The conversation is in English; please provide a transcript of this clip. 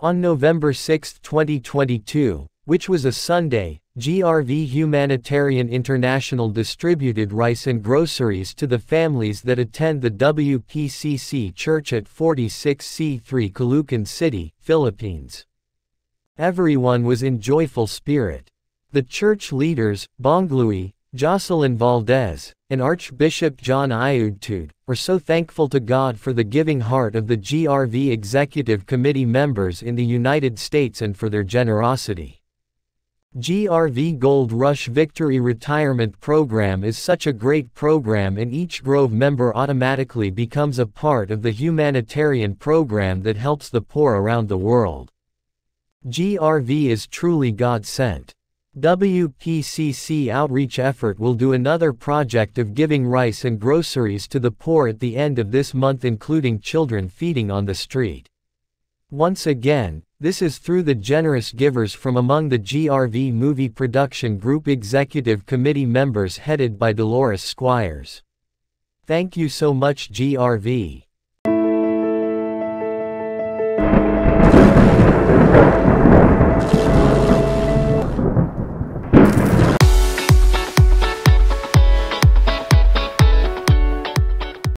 On November 6, 2022, which was a Sunday, GRV Humanitarian International distributed rice and groceries to the families that attend the WPCC Church at 46C3 Caloocan City, Philippines. Everyone was in joyful spirit. The church leaders, Bonglui, Jocelyn Valdez, and Archbishop John Ayudtud, were so thankful to God for the giving heart of the GRV Executive Committee members in the United States and for their generosity. GRV Gold Rush Victory Retirement Program is such a great program and each Grove member automatically becomes a part of the humanitarian program that helps the poor around the world. GRV is truly God sent. WPCC outreach effort will do another project of giving rice and groceries to the poor at the end of this month including children feeding on the street. Once again, this is through the generous givers from among the GRV Movie Production Group Executive Committee members headed by Dolores Squires. Thank you so much GRV.